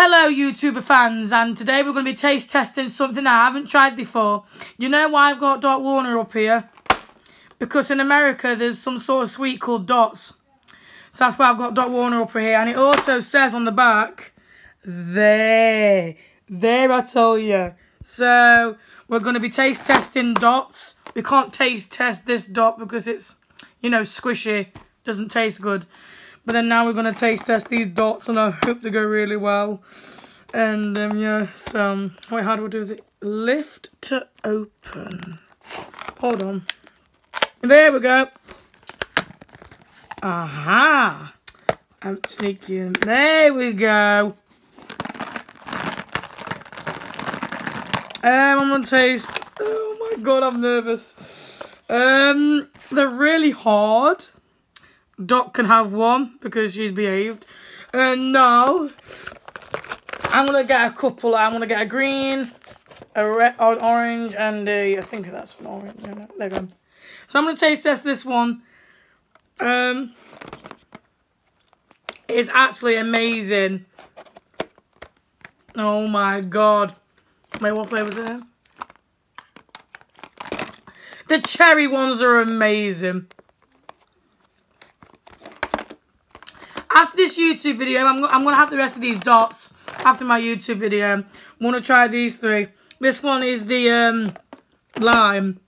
Hello YouTuber fans and today we're going to be taste testing something I haven't tried before. You know why I've got Dot Warner up here? Because in America there's some sort of sweet called Dots. So that's why I've got Dot Warner up here and it also says on the back, there, there I tell you. So we're going to be taste testing Dots. We can't taste test this Dot because it's, you know, squishy, doesn't taste good. But then now we're going to taste test these dots and I hope they go really well. And um, yeah, so, um, wait, how do I do the lift to open? Hold on. There we go. Aha. I'm sneaking. There we go. Um, I'm gonna taste. Oh my god, I'm nervous. Um, they're really hard. Dot can have one because she's behaved. And now, I'm going to get a couple. I'm going to get a green, a red, an orange, and a, I think that's an orange. No, no, go. So I'm going to taste test this one. Um, It's actually amazing. Oh my god. Wait, what flavour is it? The cherry ones are amazing. After this YouTube video, I'm, I'm going to have the rest of these dots after my YouTube video. I'm going to try these three. This one is the um, lime.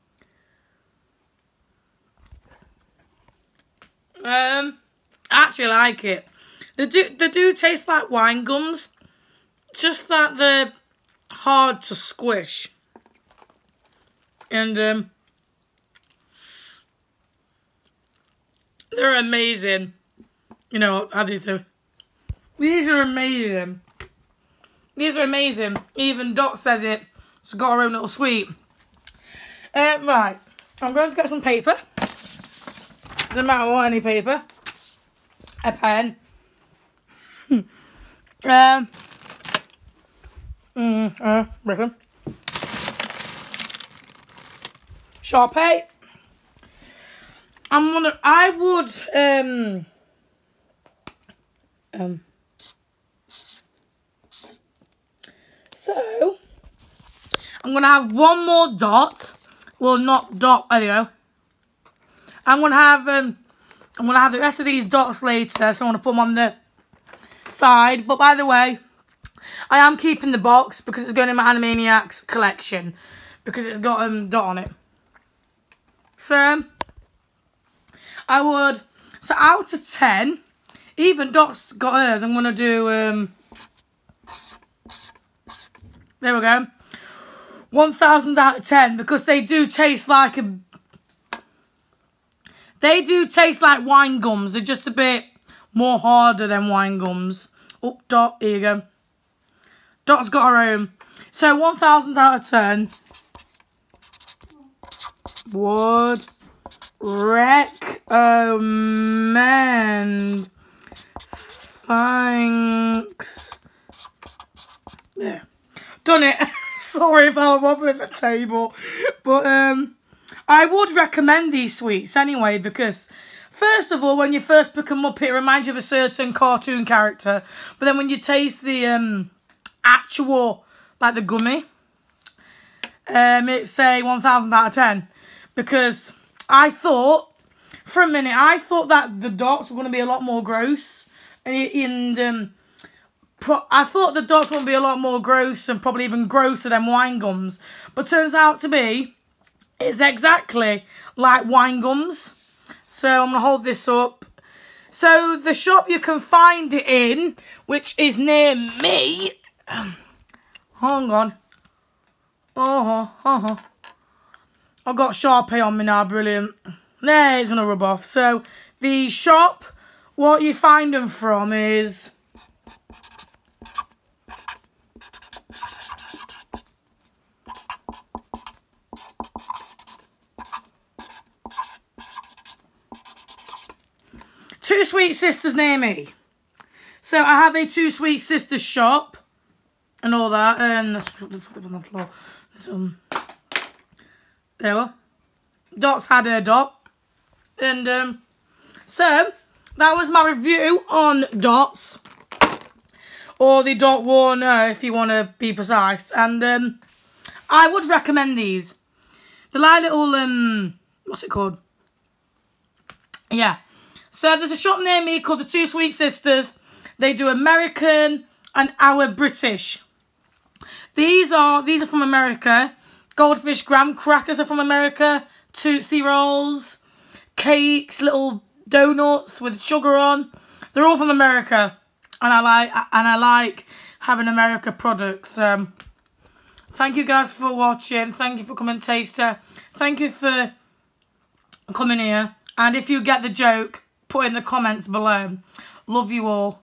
Um, I actually like it. They do, they do taste like wine gums. Just that they're hard to squish. And um, they're amazing. You know, how these are. These are amazing. These are amazing. Even Dot says it. She's got her own little sweet. Uh, right. I'm going to get some paper. Doesn't matter what, any paper. A pen. um. Mm, uh, reckon. Sharpie. I'm gonna. I would. Um. Um, so, I'm going to have one more dot. Well, not dot, go. I'm going to have, um, I'm going to have the rest of these dots later, so I'm going to put them on the side. But by the way, I am keeping the box because it's going in my Animaniacs collection because it's got um dot on it. So, I would, so out of 10, even Dot's got hers. I'm going to do... Um, there we go. 1,000 out of 10 because they do taste like a... They do taste like wine gums. They're just a bit more harder than wine gums. Oh, Dot, here you go. Dot's got her own. So 1,000 out of 10 would recommend Thanks. Yeah. Done it. Sorry if I'm wobbling the table. But um, I would recommend these sweets anyway because First of all, when you first pick them up, it reminds you of a certain cartoon character. But then when you taste the um, actual, like the gummy, um, it's a 1,000 out of 10. Because I thought, for a minute, I thought that the dots were going to be a lot more gross and um, I thought the dots would be a lot more gross and probably even grosser than wine gums, but turns out to be it's exactly like wine gums. So I'm gonna hold this up. So the shop you can find it in, which is near me. Hang on. Oh, uh -huh. I've got Sharpie on me now, brilliant. There, it's gonna rub off. So the shop what you find them from is... Two Sweet Sisters near me. So I have a Two Sweet Sisters shop and all that. And let's put on the floor. Um, there we go. Dot's had her dot. And um, so that was my review on Dots. or the Dot Warner if you want to be precise. And um, I would recommend these. They're like little, um, what's it called? Yeah. So there's a shop near me called the Two Sweet Sisters. They do American and our British. These are these are from America. Goldfish graham crackers are from America. Tootsie Rolls, cakes, little donuts with sugar on. They're all from America, and I like and I like having America products. Um, thank you guys for watching. Thank you for coming, taster. Thank you for coming here. And if you get the joke, put in the comments below. Love you all.